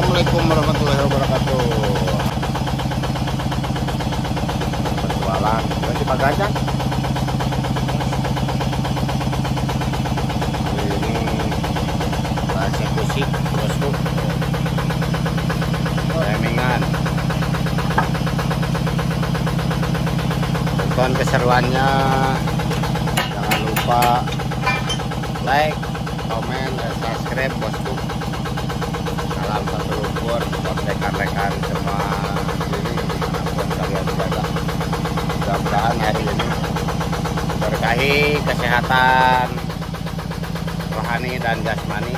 Assalamualaikum warahmatullahi wabarakatuh. Berjualan di Pagajang. Ini bahasa kusik bosku. Timingan. Tonton keseruannya. Jangan lupa like, komen, dan subscribe bosku lumpur buat rekan-rekan semua. Ini di mana pun kalian berada mudah-mudahan hari ini berkahi kesehatan rohani dan jasmani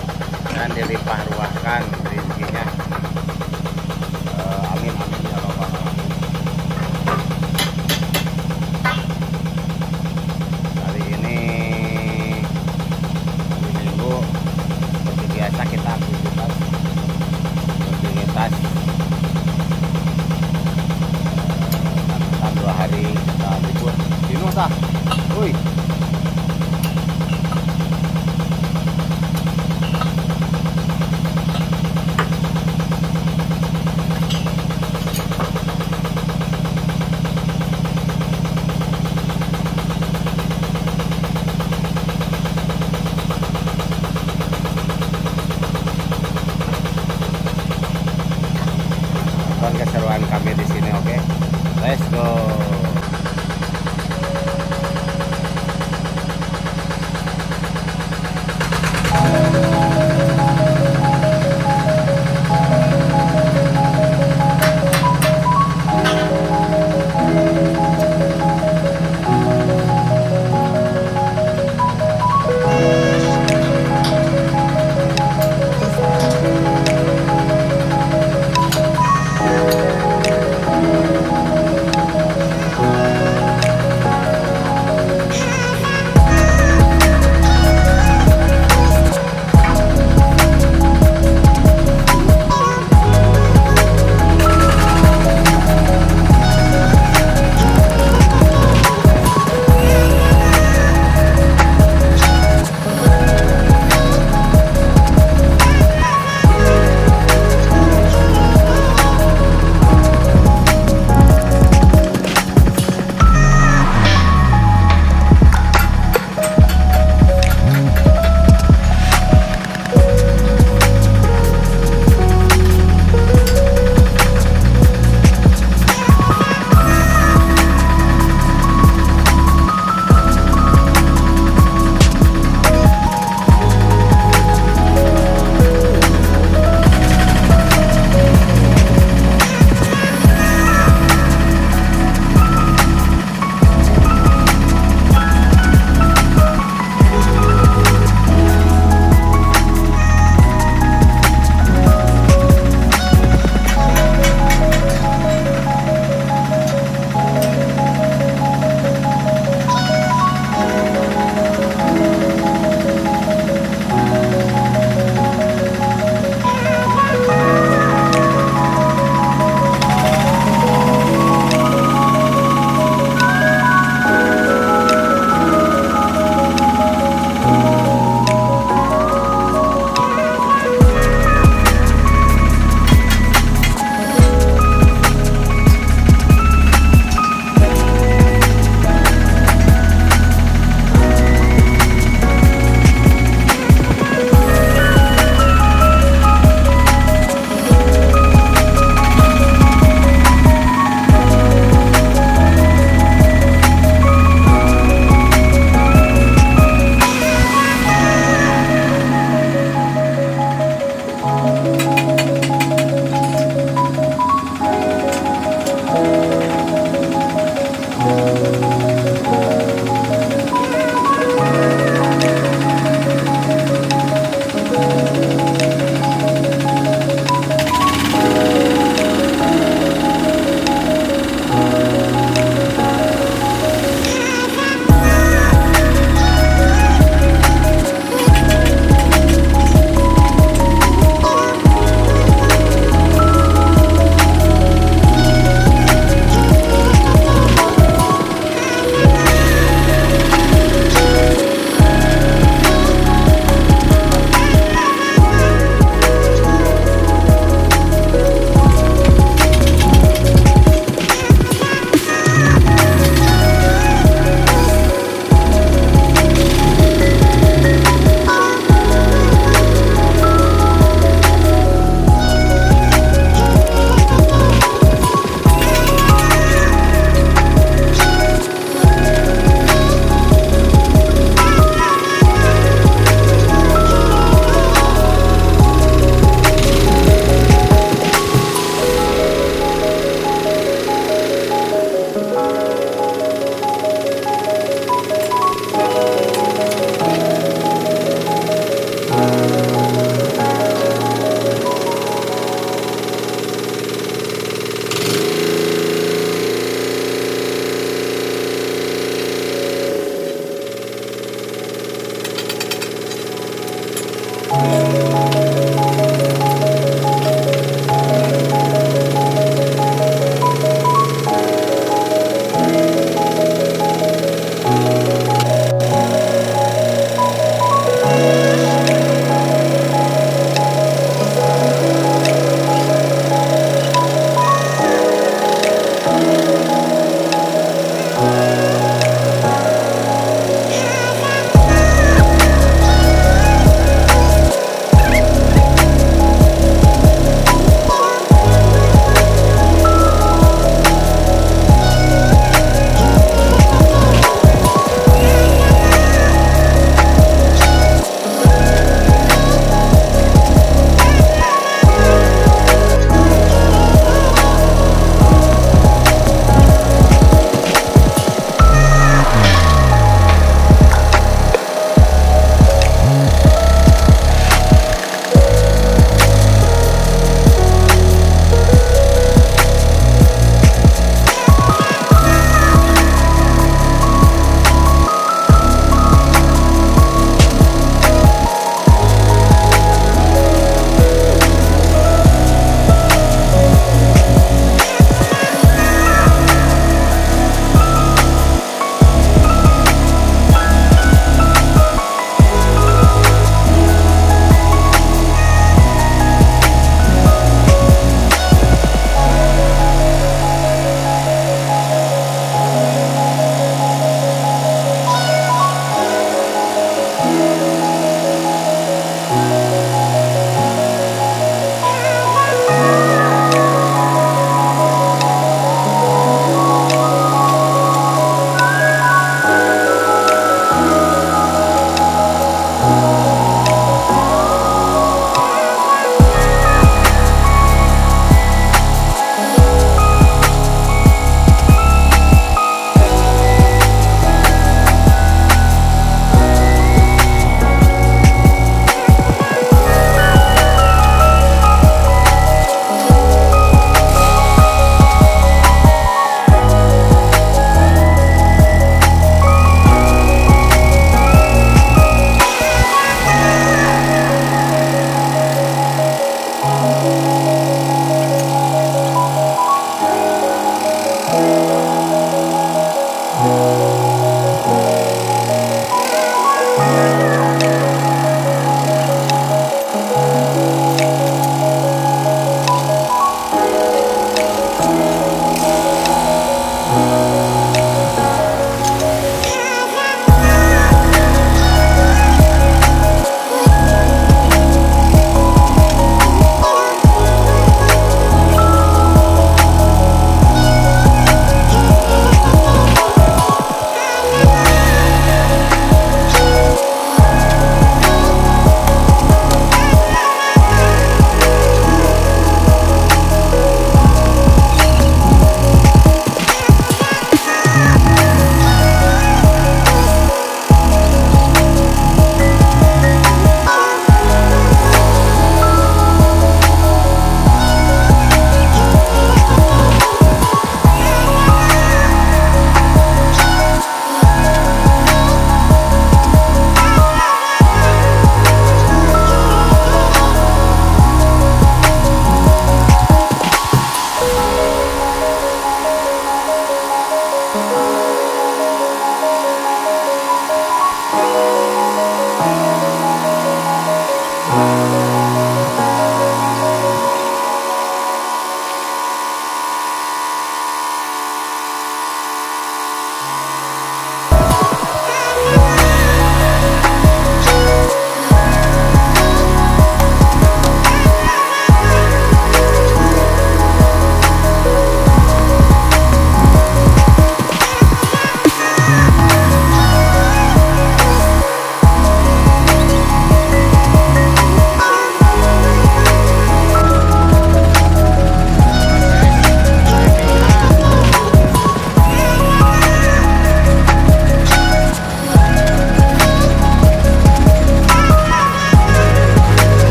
dan dilimpah ruahkan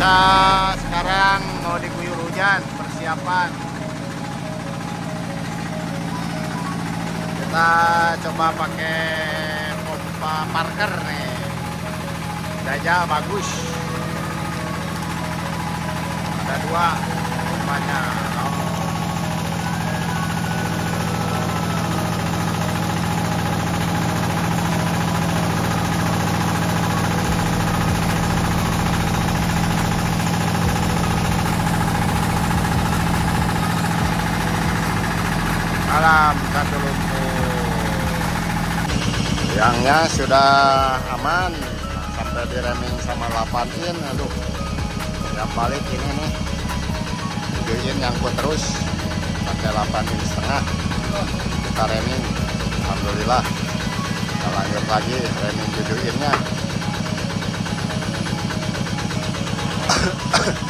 Cuaca sekarang mau diguyur hujan, persiapan. Kita coba pakai pompa Parker nih. Gajah bagus. Ada dua pompanya. Yangnya sudah aman sampai direming sama 8 in. Aduh, yang balik ini nih. 7 in nyangkut terus pakai 8 in setengah. Kita reming, alhamdulillah. Kita lanjut lagi reming 7 innya.